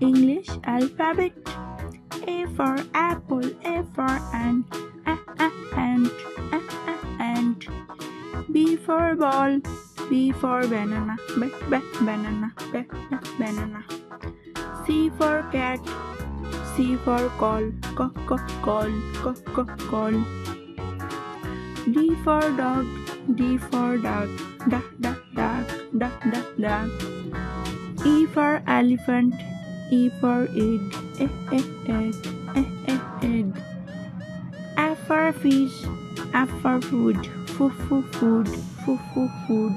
English alphabet. A for apple, A for ant, a, a, ant, a, a, ant. B for ball, B for banana, B, B, banana, B, B, banana. C for cat, C for call, C, C, call, C, C, call. D for dog, D for dog, D, D, dog, D, D, dog. E for elephant, E for egg, E, E, egg, E, E, egg. F for fish, F for food, F, F, food, F, F, food.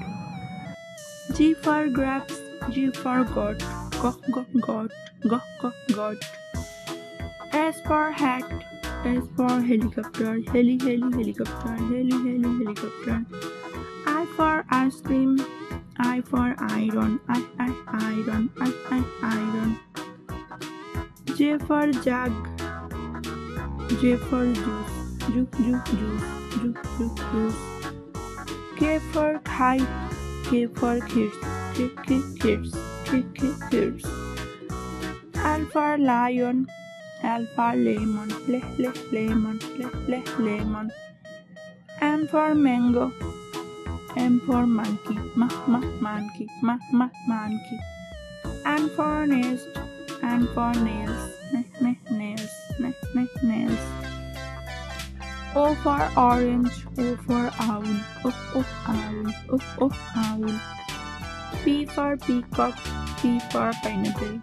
G for grapes, G for goat, G, G, goat, G, G, goat. S for hat, S for helicopter, heli, heli, helicopter, heli, heli, helicopter. I for ice cream, I for iron, I, I, iron, I, I, iron. J for jug, J for juice, ju, ju, juice, ju, ju, juice. K for kite, K for kids, K, K, kids, K, K, kids. L for lion, L for lemon, le, le, lemon, le, le, lemon. M for mango, M for monkey, ma, ma, monkey, ma, ma, monkey. N for nest, N for nails, ne, ne, nails, ne, ne, nails. O for orange, O for owl, O, O, owl, O, O, owl. P for peacock, P for pineapple,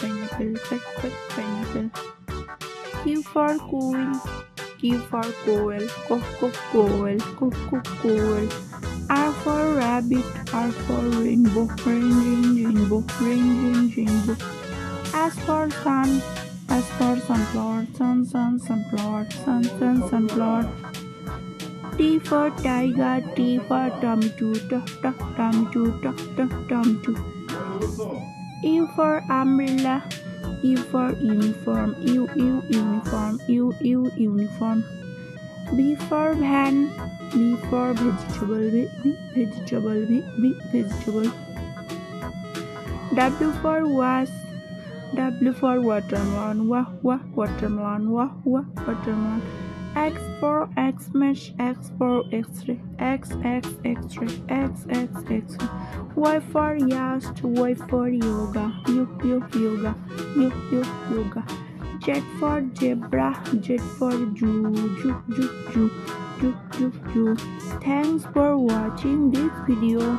pineapple, P, P, pineapple. Q for queen, Q for coal, Co, co, coal, Co, co, coal. R for rabbit, R for rainbow, rain, rain, rainbow, rain, rain, rainbow. S for sun, S for sunflower, sun, sun, sunflower, sun, sun, sunflower. T for tiger, T for tomato, t, t, tomato, t, t, tomato. U for umbrella, U for uniform, U, U, uniform, U, U, uniform. B for van, B for vegetable, B, V, vegetable, B, V, vegetable. W for was, W for watermelon, Wa, Wa, watermelon, Wa, Wa, watermelon. X for Xmas, X for X-ray, X, X, X-ray, X, X, X-ray. Y for yast, Y for yoga, U, U, yoga, U, U, yoga. Z for zebra, Z for Jew, Jew, Jew, Jew, Jew, Jew, Jew. Thanks for watching this video.